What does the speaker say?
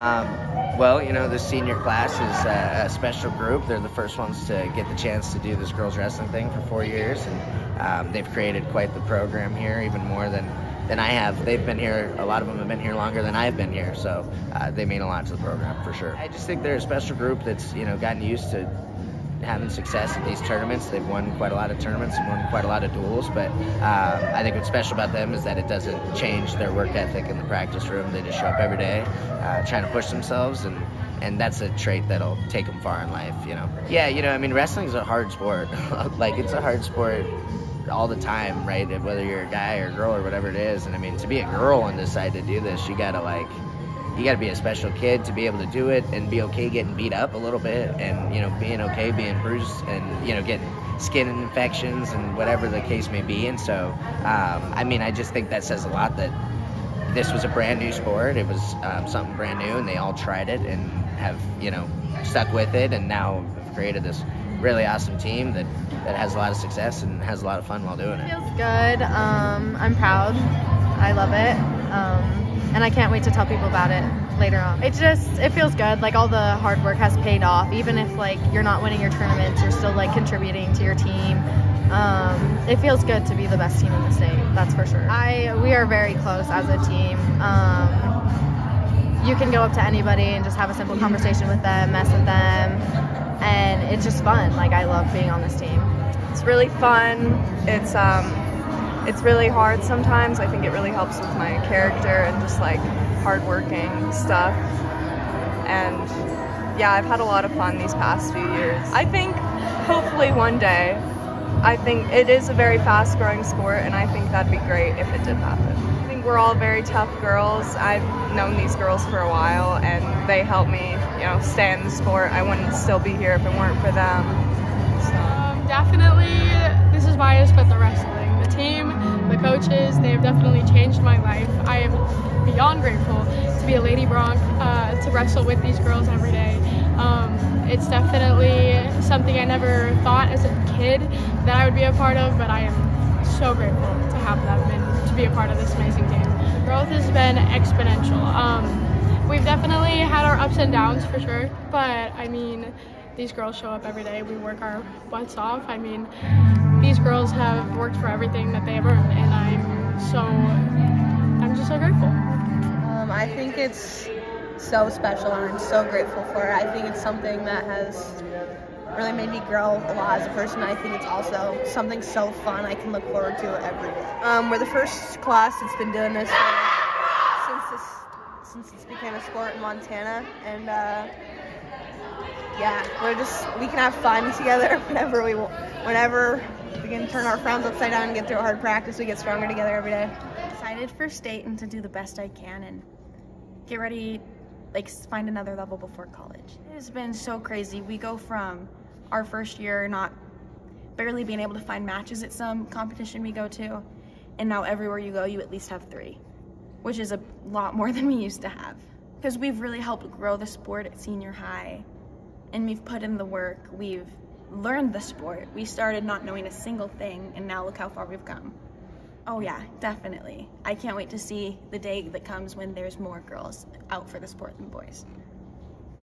Um, well, you know, the senior class is a, a, special group. They're the first ones to get the chance to do this girls wrestling thing for four years, and um, they've created quite the program here, even more than than I have. They've been here. A lot of them have been here longer than I've been here, so uh, they mean a lot to the program for sure. I just think they're a special group that's you know gotten used to having success at these tournaments. They've won quite a lot of tournaments and won quite a lot of duals, but uh, I think what's special about them is that it doesn't change their work ethic in the practice room. They just show up every day, uh, trying to push themselves, and and that's a trait that'll take them far in life. You know. Yeah, you know, I mean, wrestling is a hard sport. like it's a hard sport all the time, right? Whether you're a guy or a girl or whatever it is. And I mean, to be a girl and decide to do this, you gotta like you got to be a special kid to be able to do it and be okay getting beat up a little bit and you know being okay being bruised and you know getting skin infections and whatever the case may be and so um, i mean i just think that says a lot that this was a brand new sport it was um, something brand new and they all tried it and have you know stuck with it and now have created this really awesome team that, that has a lot of success and has a lot of fun while doing it. it Feels good. Um, I'm proud. I love it. And I can't wait to tell people about it later on. It just it feels good. Like all the hard work has paid off. Even if like you're not winning your tournaments, you're still like contributing to your team. Um, it feels good to be the best team in the state. That's for sure. I we are very close as a team. Um, you can go up to anybody and just have a simple conversation with them, mess with them, and it's just fun. Like I love being on this team. It's really fun. It's um, it's really hard sometimes. I think it really helps with my character and just like hardworking stuff. And yeah, I've had a lot of fun these past few years. I think hopefully one day, I think it is a very fast growing sport and I think that'd be great if it did happen. I think we're all very tough girls. I've known these girls for a while and they help me, you know, stay in the sport. I wouldn't still be here if it weren't for them. So. Um, definitely, this is biased, coaches, they have definitely changed my life. I am beyond grateful to be a Lady Bronc, uh, to wrestle with these girls every day. Um, it's definitely something I never thought as a kid that I would be a part of, but I am so grateful to have them and to be a part of this amazing team. Growth has been exponential. Um, we've definitely had our ups and downs for sure, but I mean, these girls show up every day. We work our butts off. I mean, these girls have worked for everything that they have earned, and I'm so, I'm just so grateful. Um, I think it's so special, and I'm so grateful for it. I think it's something that has really made me grow a lot as a person. I think it's also something so fun I can look forward to every day. Um, we're the first class that's been doing this since this since this became a sport in Montana, and uh, yeah, we're just we can have fun together whenever we whenever we can turn our frowns upside down and get through a hard practice. We get stronger together every day. Excited for state and to do the best I can and get ready, like find another level before college. It has been so crazy. We go from our first year not barely being able to find matches at some competition we go to, and now everywhere you go, you at least have three, which is a lot more than we used to have. Because we've really helped grow the sport at senior high and we've put in the work. We've learned the sport. We started not knowing a single thing, and now look how far we've come. Oh yeah, definitely. I can't wait to see the day that comes when there's more girls out for the sport than boys.